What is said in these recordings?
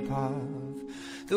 path. The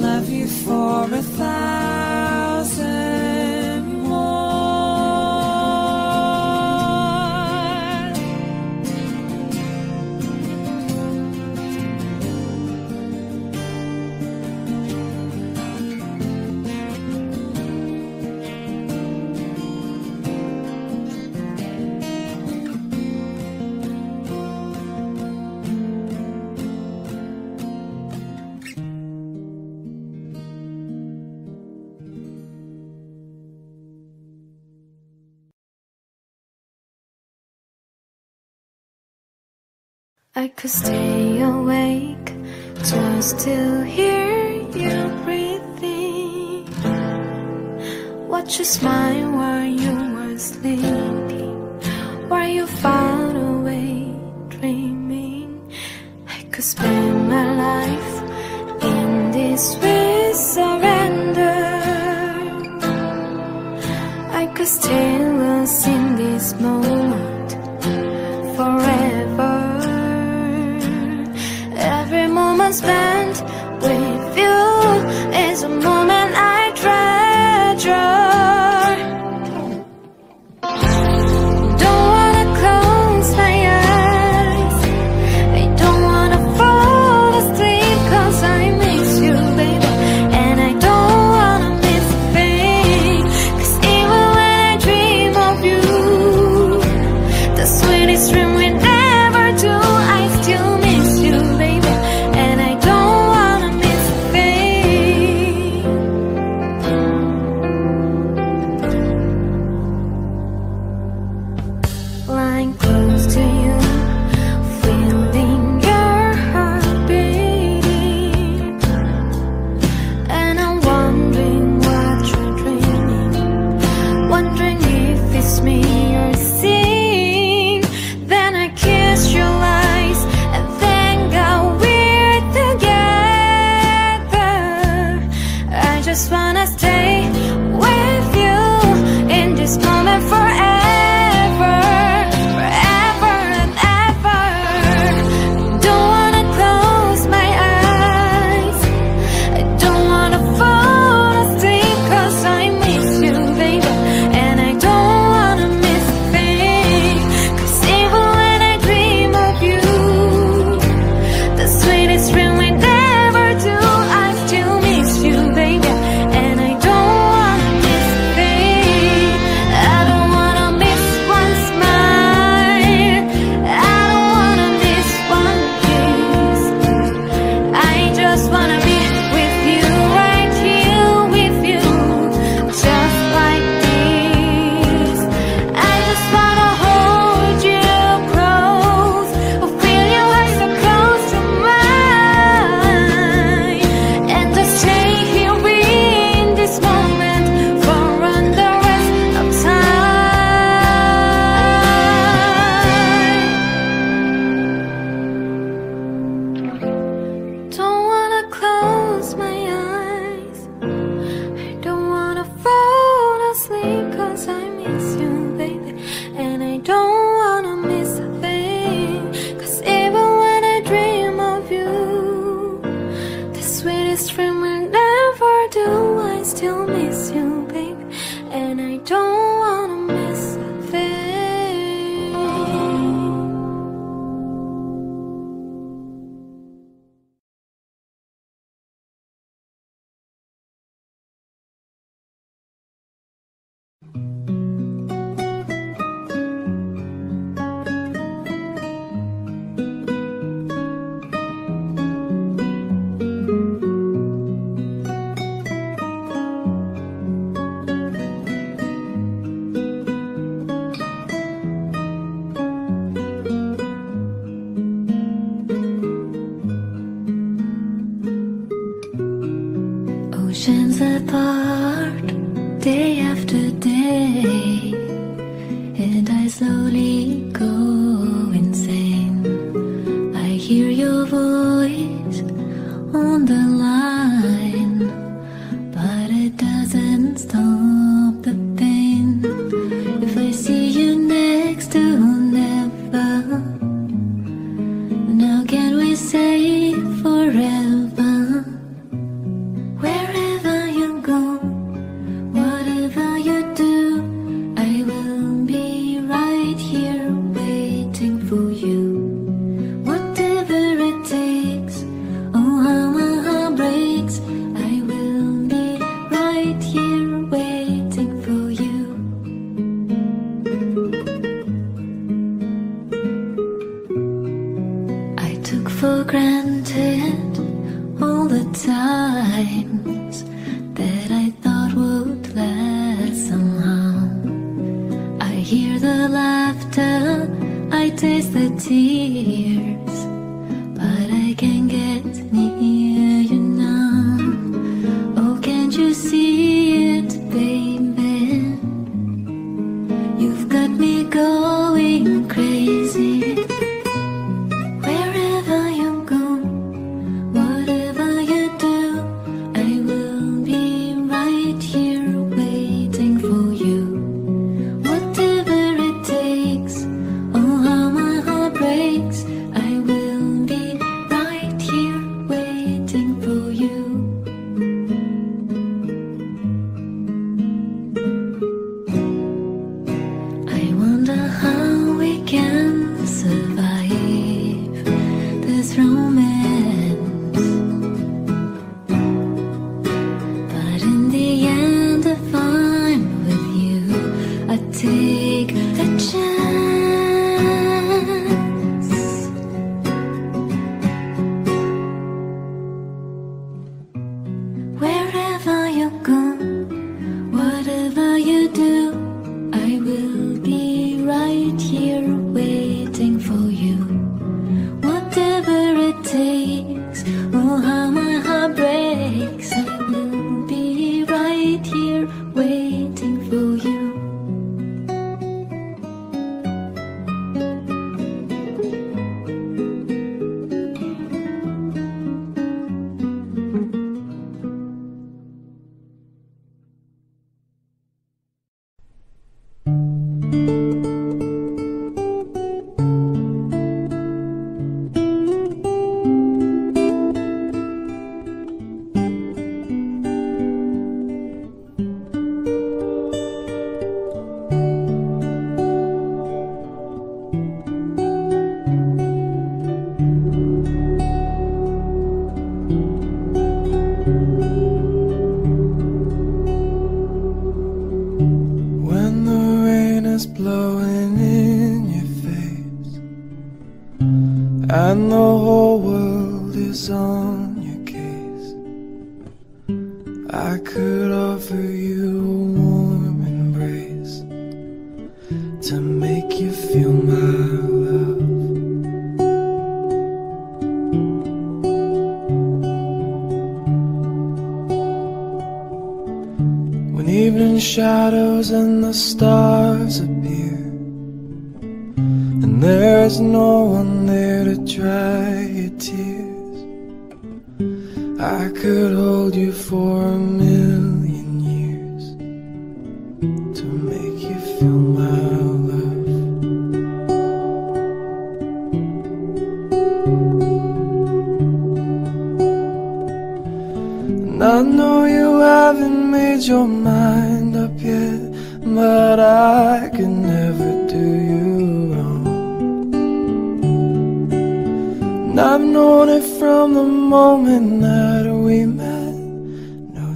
love you for a thousand. I could stay awake just to hear you breathing. Watch you smile while you were sleeping, while you far away dreaming. I could spend my life in this surrender. I could stay lost in this moment. spend with you is more just wanna stay. Oceans apart, day after day, and I slowly go insane. I hear your voice on the line.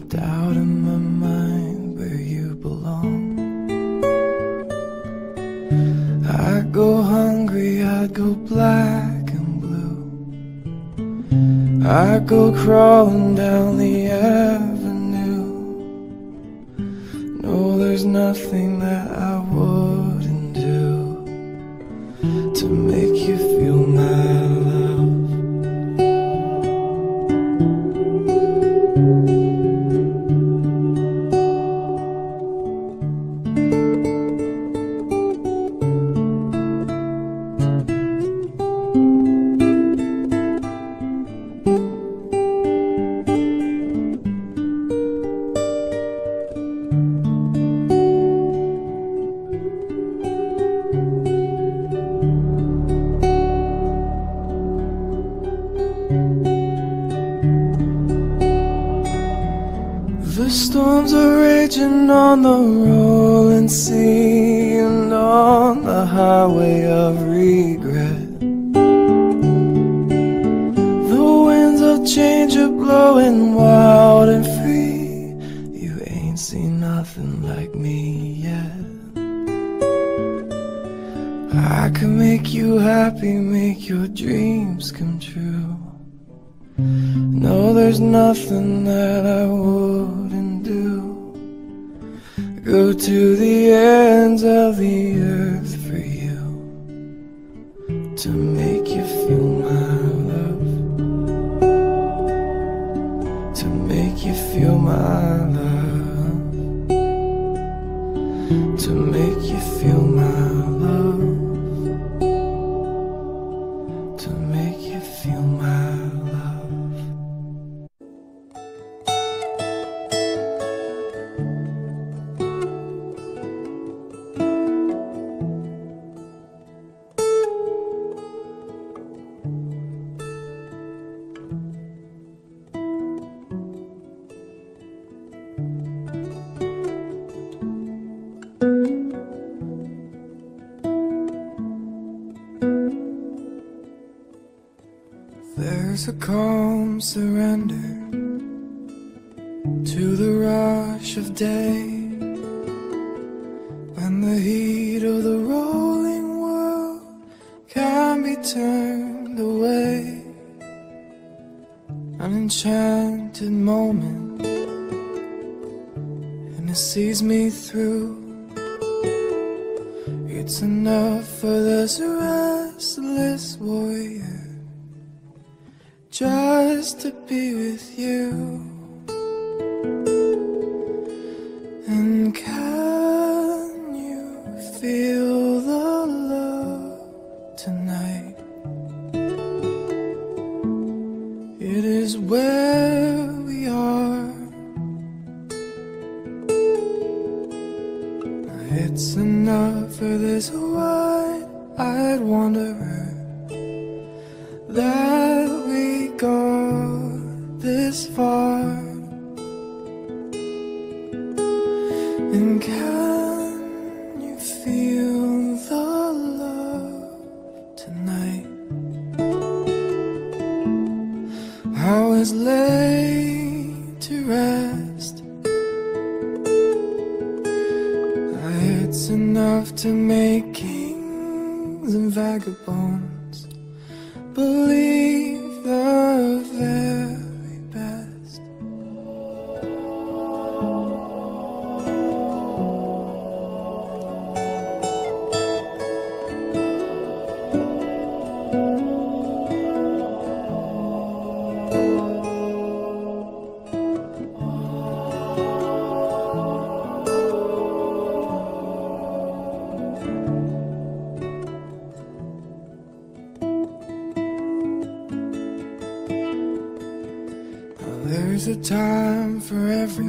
doubt out of my mind where you belong. I go hungry, I go black and blue. I go crawling down the avenue. No, there's nothing that a calm surrender to the rush of day when the heat of the rolling world can be turned away. An enchanted moment, and it sees me through.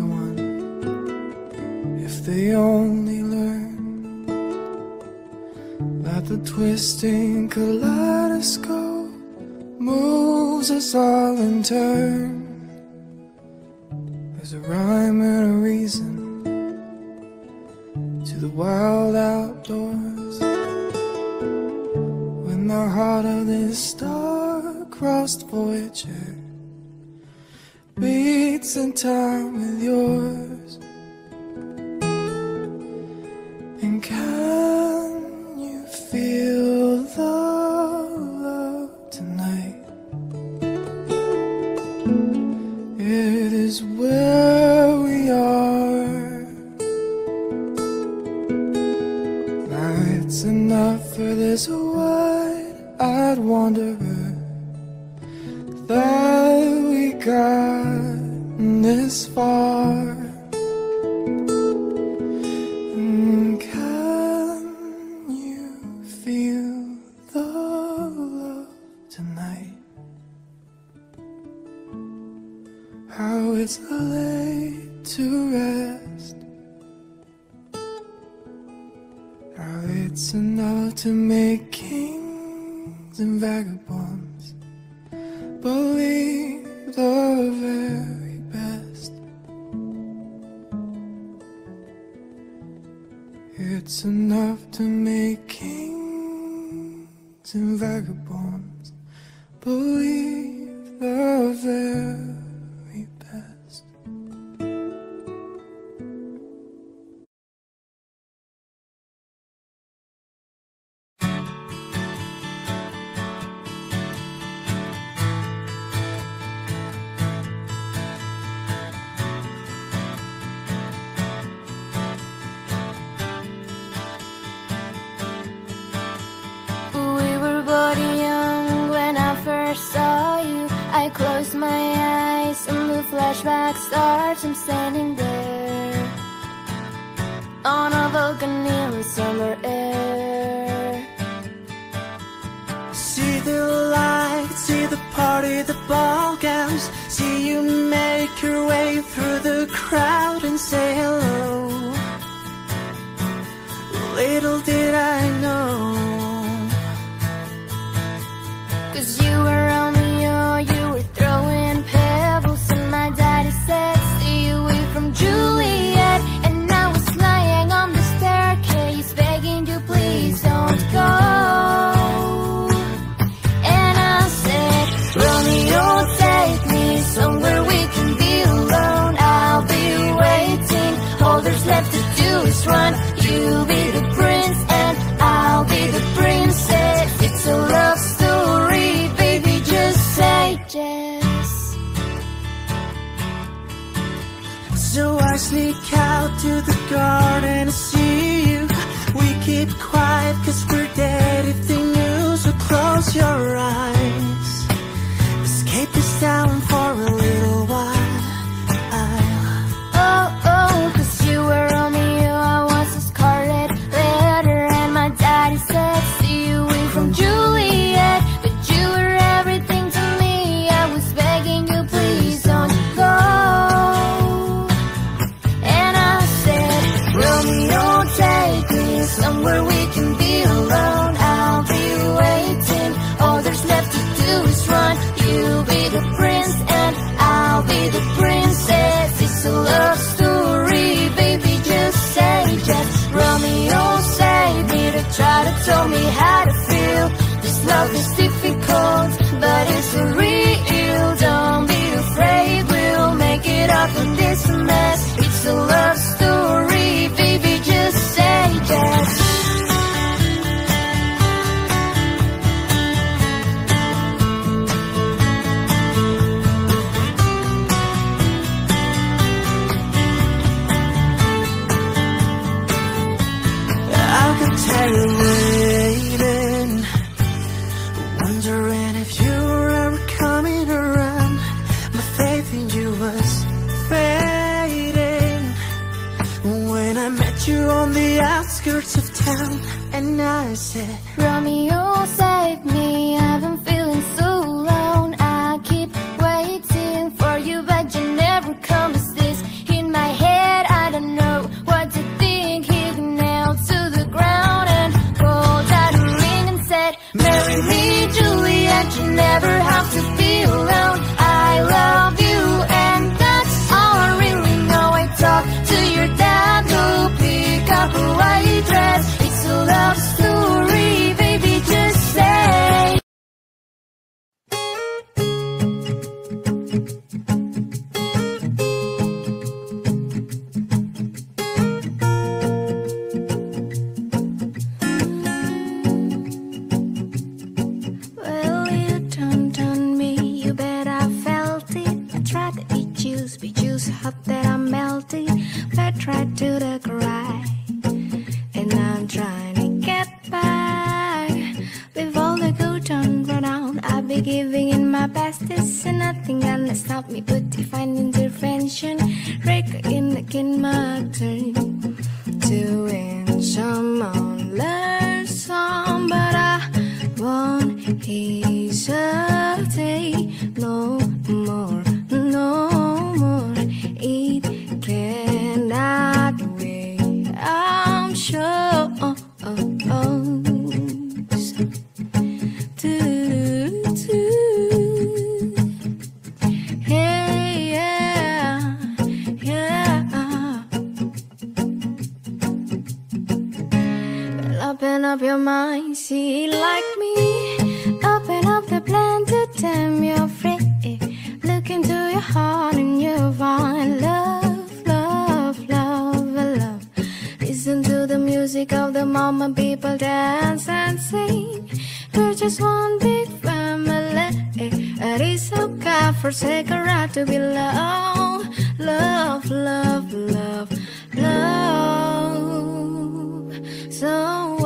someone if they only learn that the twisting kaleidoscope moves us all in turn. There's a rhyme and a reason to the wild outdoors when the heart of this star-crossed voyager beats in time with yours. on a Vulcaneer summer air. See the lights, see the party, the ball gowns. See you make your way through the crowd and say hello. Little did I know, cause you were. one. You'll be the prince and I'll be the princess. It's a love story, baby, just say yes. So I sneak out to the garden you. Music of the moment people dance and sing. We're just one big family. It is so God forsake a right to be loved, love, love, love, love. So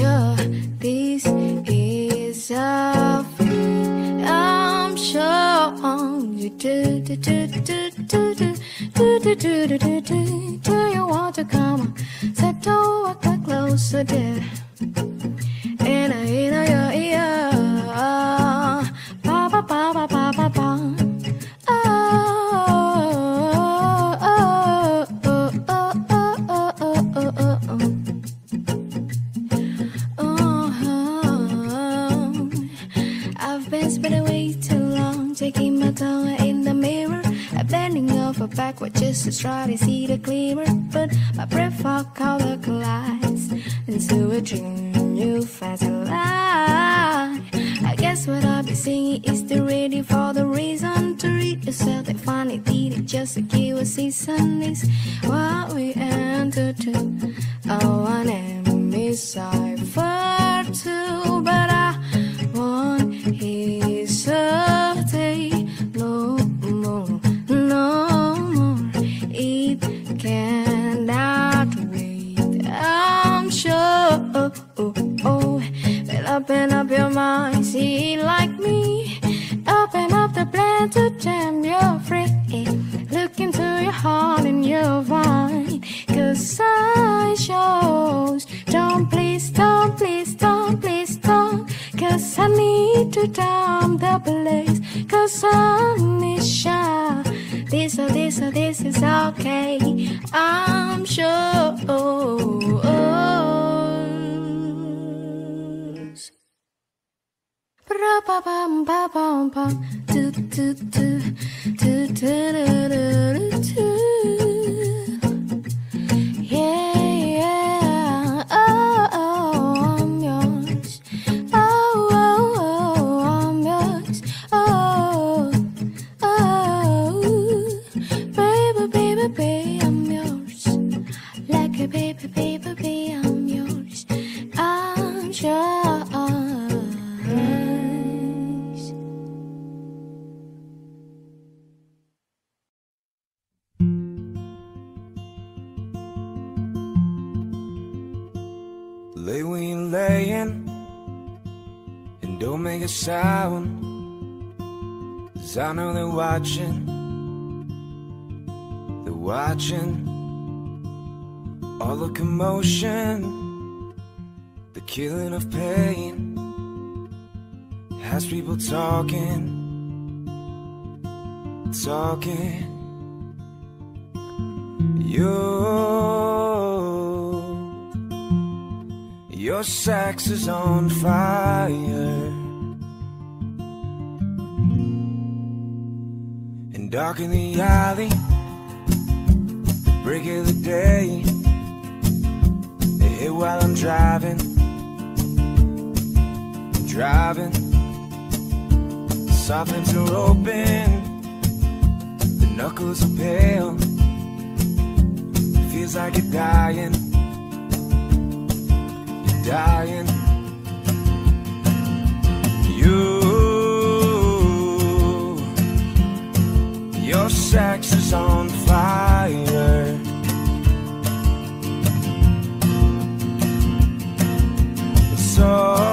sure this is a fate. I'm sure you do do do do do do do do do do do do. You want to come? Step to a cut closer, dear. In a in a. Ba ba ba ba ba ba backward just to try to see the clearer. But my breath for color collides into a dream you fast lie. I guess what I'll be singing is the ready for the reason to read yourself. They finally did it just to give a season is what we enter to. Oh, an enemy cipher too, but I Oh, oh, oh. Well, open up your mind, see like me. Open up the plan to jam you're free. Look into your heart and you'll. Cause I shows. Don't please, don't please, don't please, don't. Cause I need to down the place. Cause is shy. This or this or this is okay. I'm sure. Ba-ba-bum-ba-bum-bum. Do, do, do, do, do, do, do, do, do. I know they're watching. They're watching all the commotion, the killing of pain. Has people talking, talking. You your sex is on fire. Dark in the alley, break of the day. They hit while I'm driving. Driving. Soft lips are open. The knuckles are pale. Feels like you're dying you're dying. You, sex is on fire. So,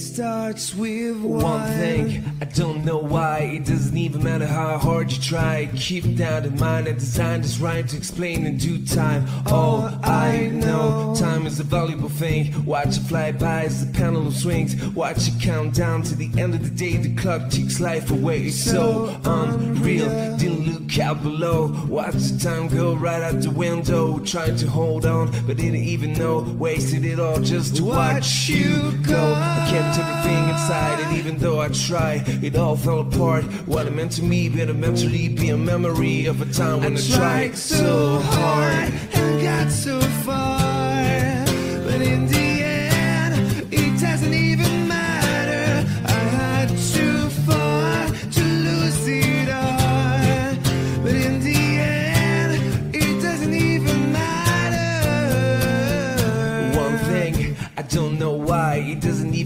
It starts with One thing, I don't know why. It doesn't even matter how hard you try. Keep that in mind, I designed this rhyme To explain in due time. All I know, time is a valuable thing. Watch it fly by as the pendulum swings. Watch it count down to the end of the day. The clock takes life away. It's so unreal, didn't look out below. Watch the time go right out the window. Trying to hold on, but didn't even know. Wasted it all just to watch you go. I kept everything inside, and even though I tried, it all fell apart. What it meant to me, but eventually be a memory of a time when I, tried so hard. and got so far,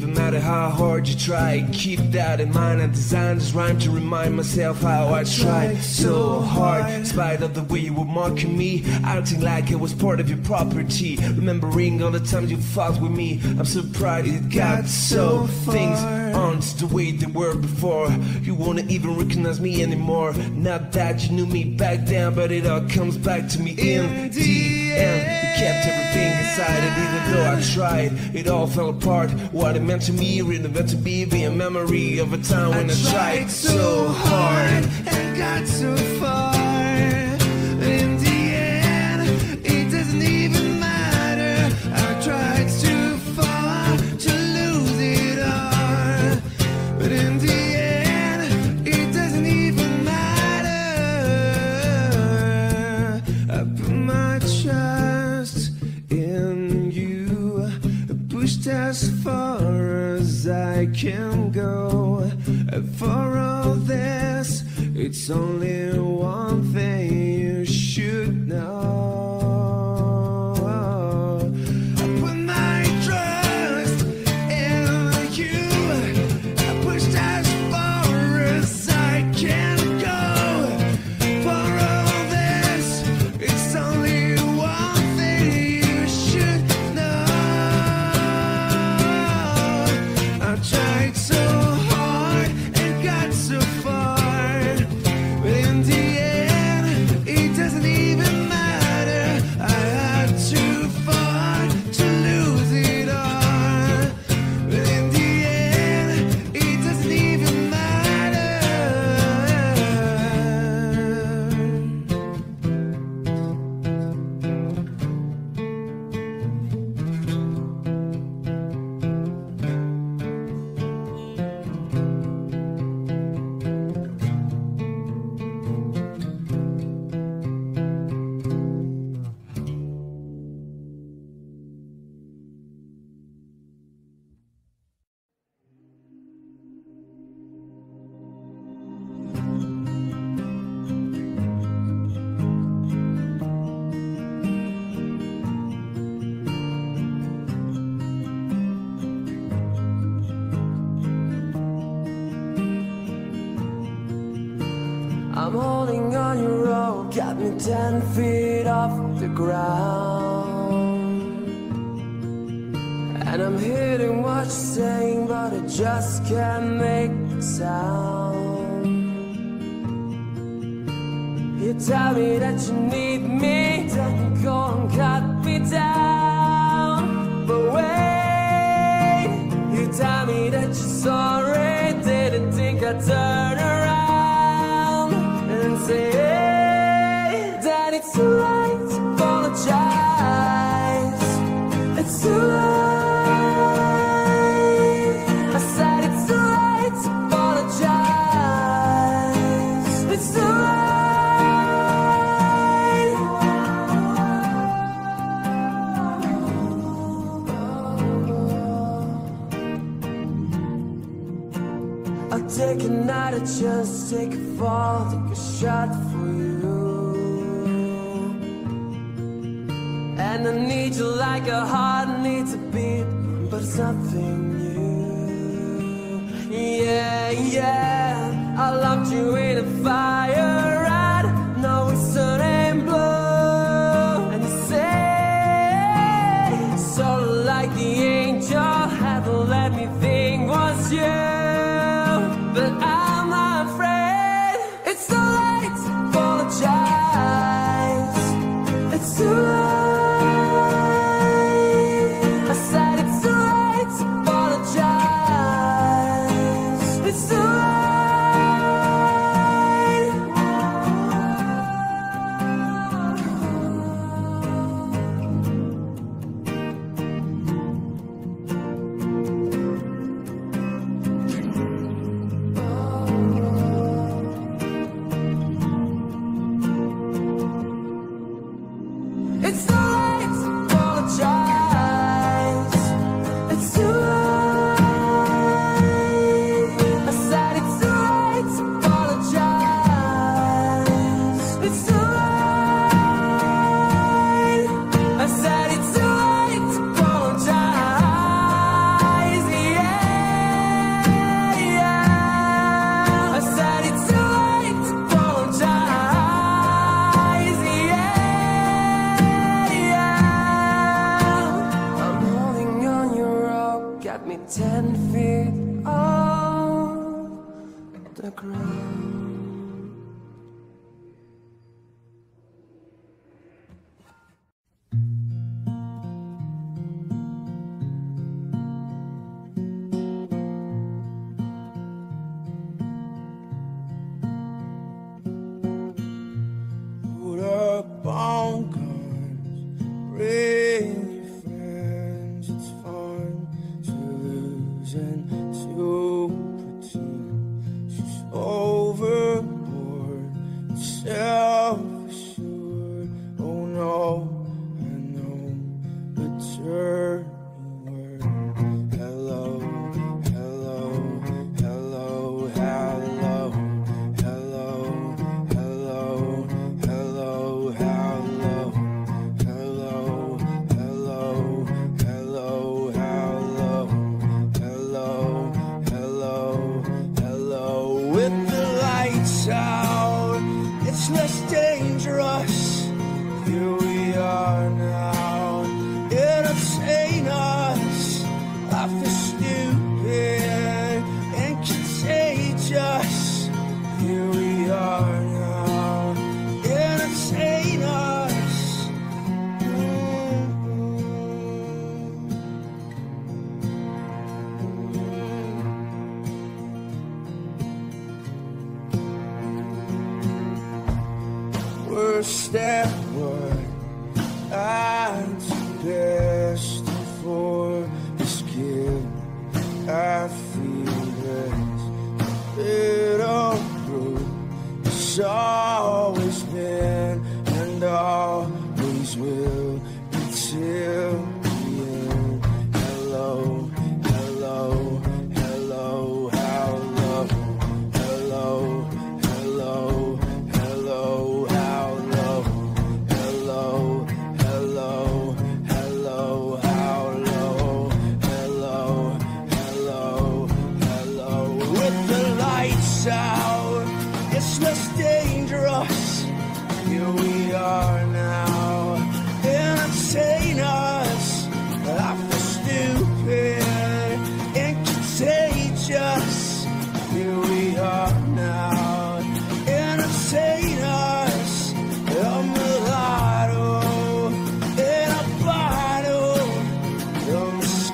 Even matter how hard you try. Keep that in mind. I designed this rhyme to remind myself how I tried so hard. In spite of the way you were mocking me, acting like it was part of your property. Remembering all the times you fought with me. I'm surprised it got so. Things aren't the way they were before. You won't even recognize me anymore. Not that you knew me back then, but it all comes back to me in end. We kept everything inside, and even though I tried, it all fell apart. What it meant to me, really meant to be, be a memory of a time when I, tried so hard. and got so far. I can go. For all this, it's only one thing take a night, I just take a fall, take a shot for you. And I need you like a heart needs a beat, but it's nothing new. Yeah, yeah, I loved you in a fire.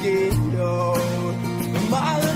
get old. My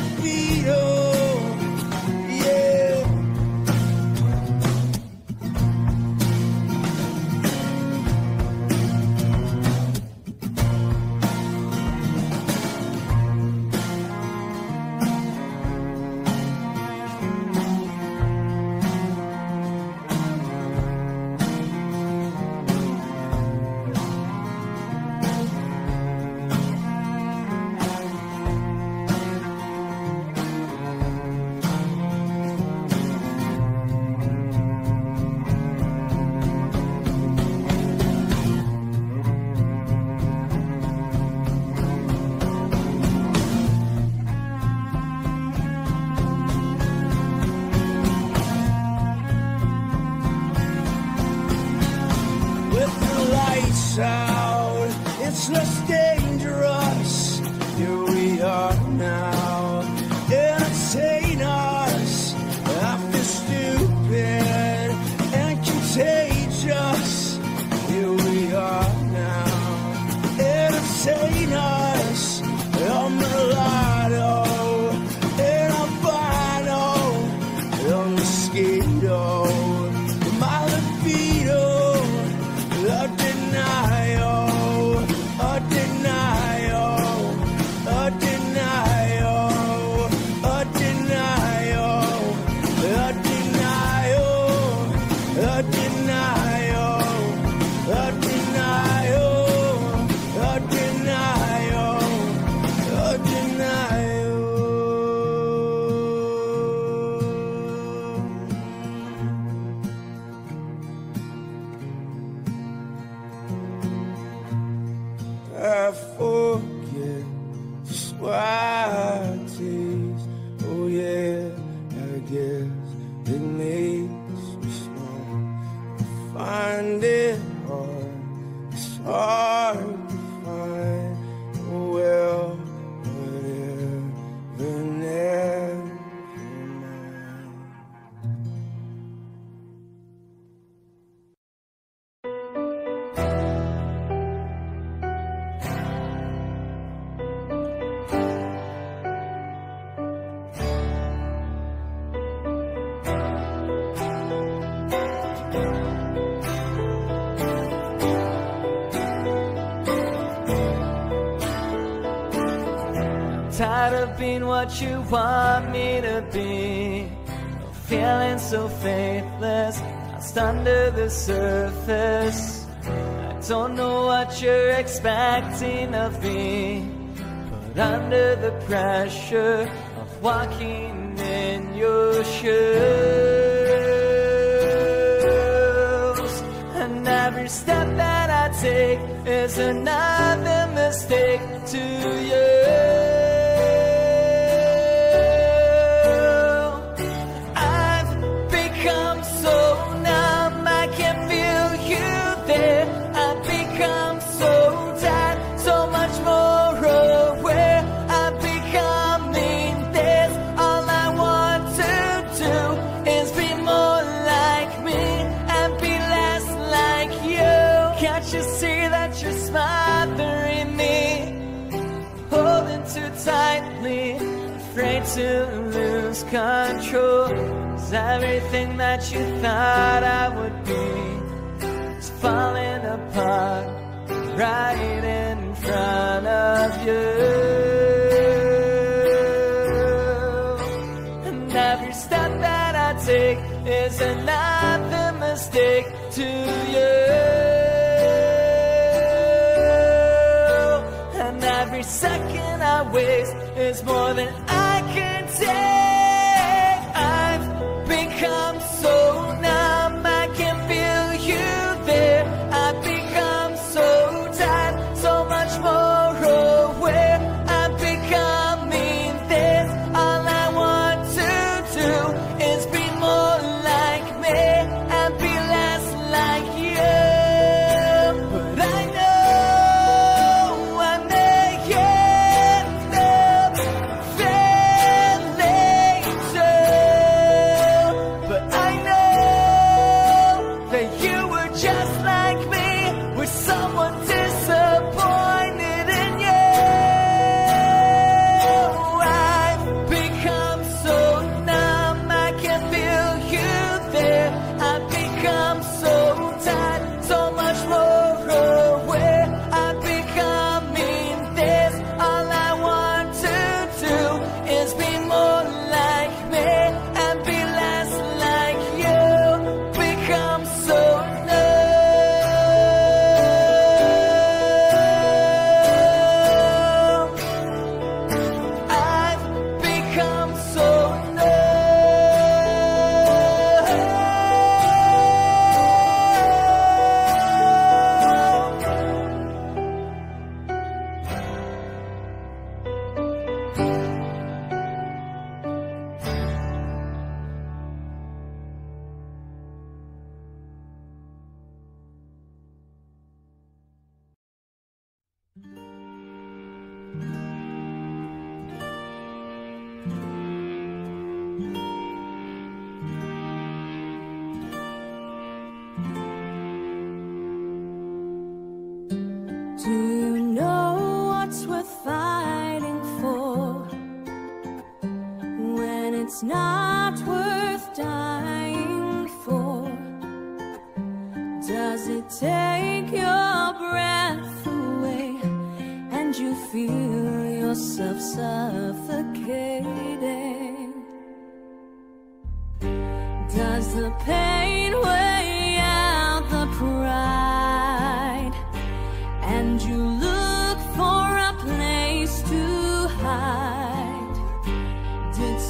been what you want me to be. Feeling so faithless, lost under the surface. I don't know what you're expecting of me, but under the pressure of walking in your shoes, and every step that I take is another mistake to you. that you thought I would be is falling apart right in front of you. And every step that I take is another mistake to you. And every second I waste is more than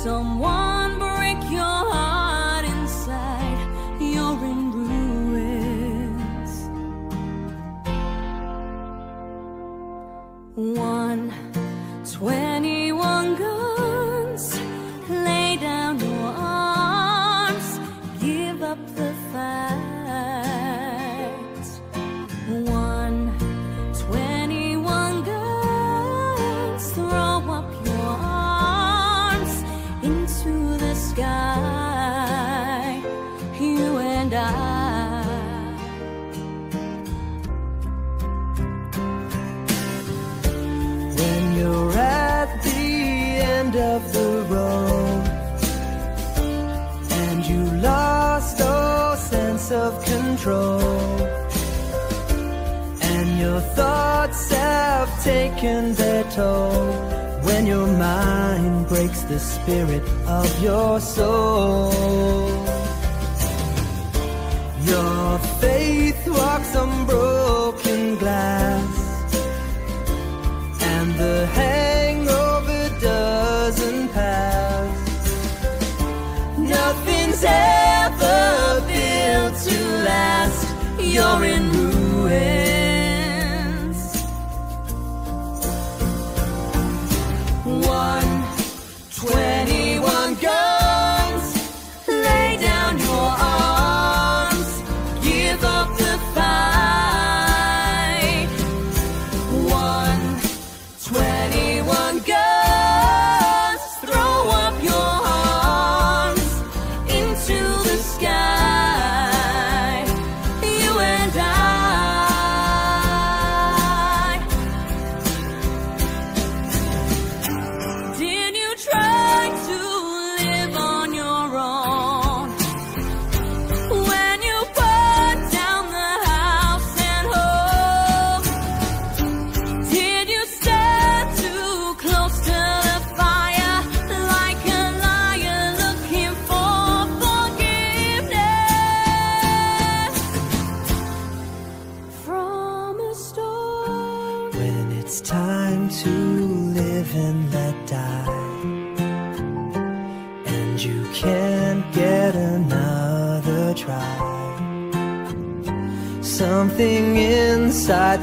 someone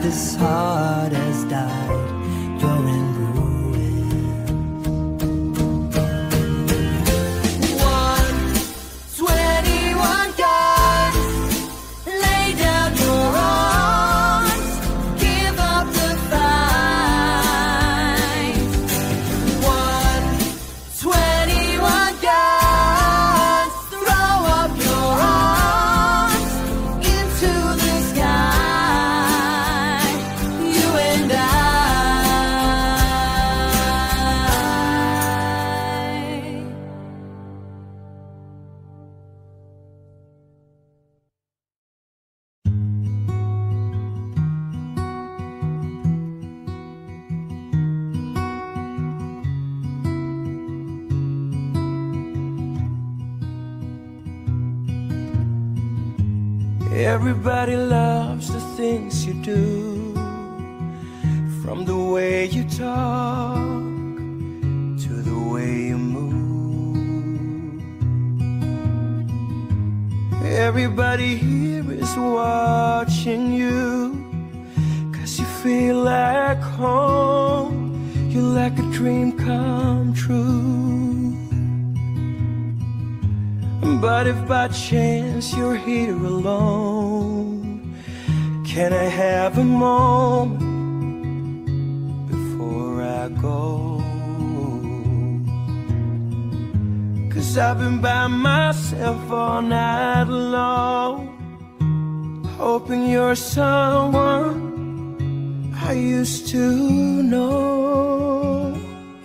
this heart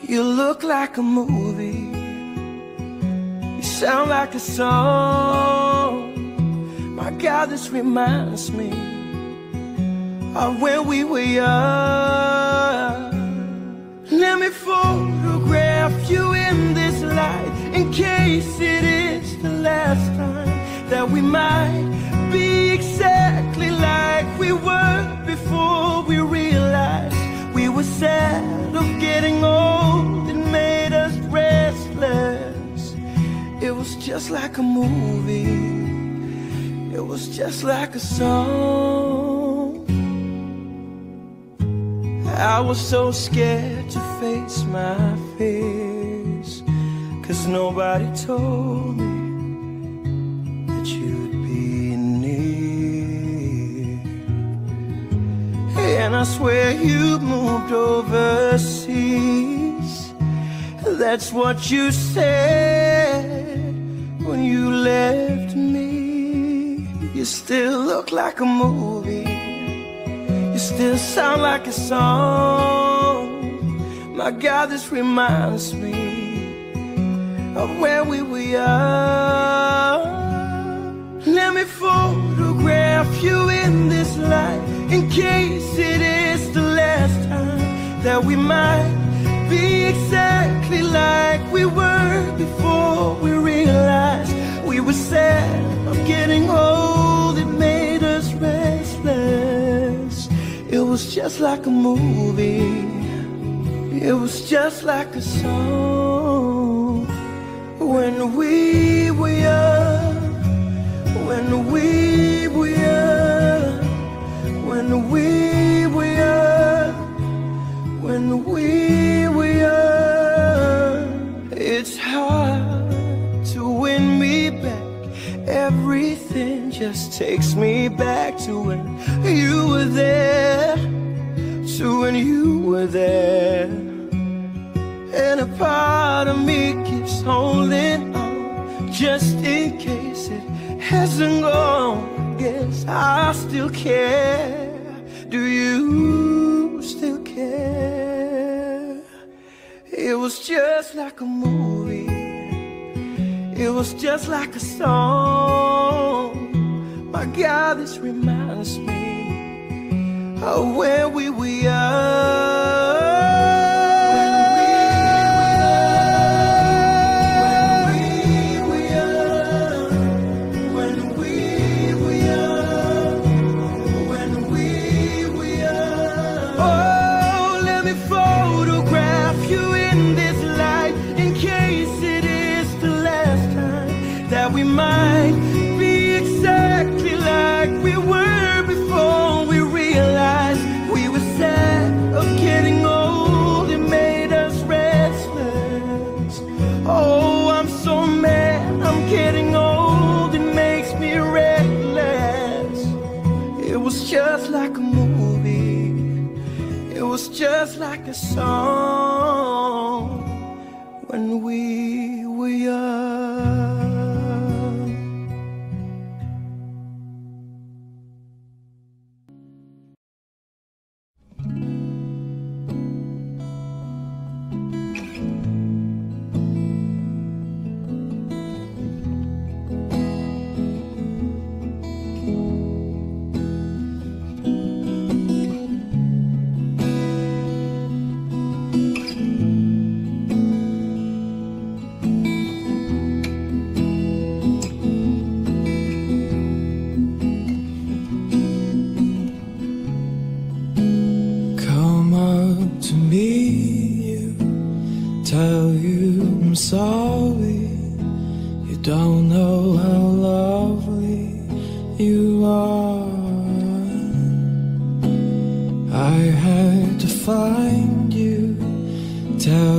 You look like a movie You sound like a song. My God, this reminds me of when we were young. Let me photograph you in this light in case it is the last time that we might be exactly like we were before we realized we were sad of getting old. It made us restless. It was just like a movie. It was just like a song. I was so scared to face my fears. Cause nobody told me that you'd And I swear you moved overseas. That's what you said when you left me. You still look like a movie. You still sound like a song. My God, this reminds me of when we were young. Let me photograph you in this light in case it is the last time that we might be exactly like we were before we realized we were sad of getting old. It made us restless. It was just like a movie. It was just like a song when we were young, when we were young, when we were young, when we were young. It's hard to win me back. Everything just takes me back to when you were there, to when you were there. And a part of me keeps holding on just in case it hasn't gone. Guess I still care. Do you still care? It was just like a movie. It was just like a song. My God, this reminds me of when we were.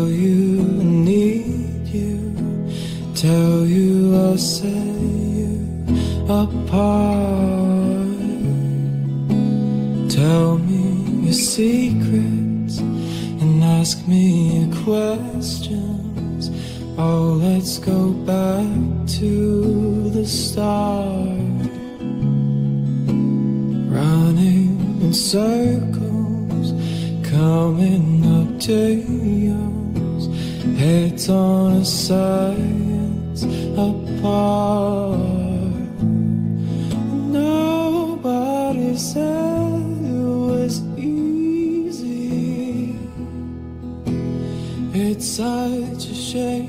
You I need you, tell you I'll set you apart. Tell me your secrets and ask me your questions. Oh, let's go back to the start. Running in circles, coming up to yours, heads on a side miles apart. Nobody said it was easy. It's such a shame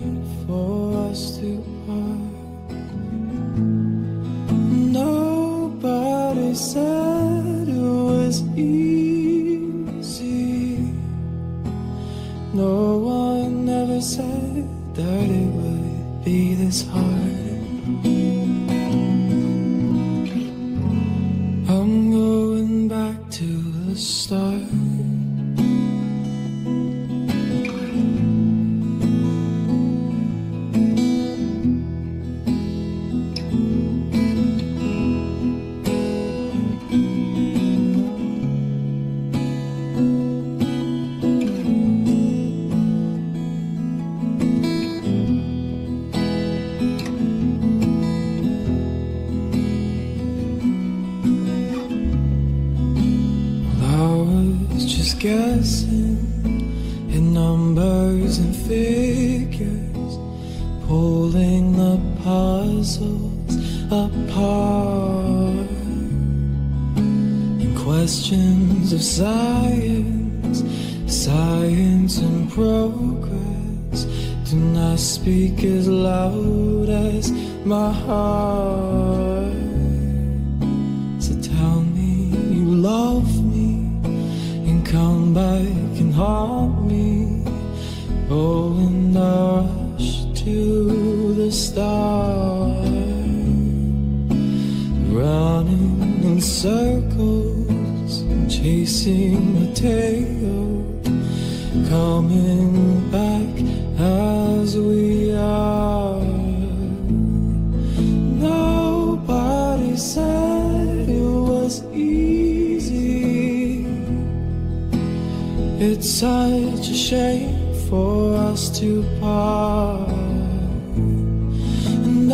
Oh, in the rush to the start, running in circles, chasing a tail, coming back as we are. Nobody said it was easy. It's such a shame us to part.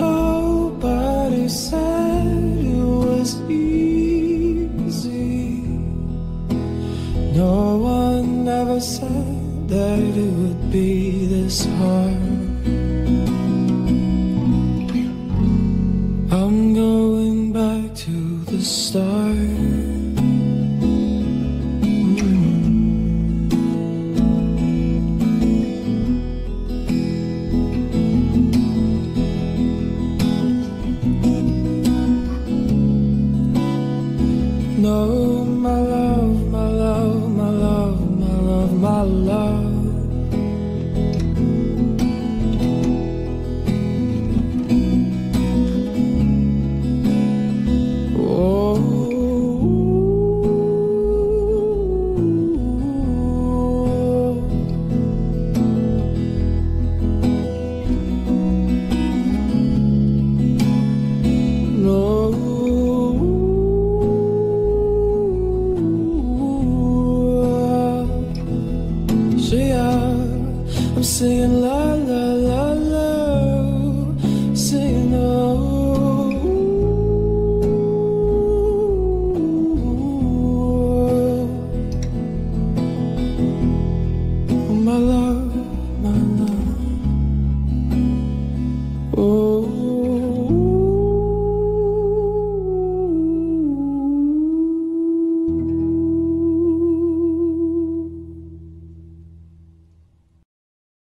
Nobody said it was easy. No one ever said that it would be this hard.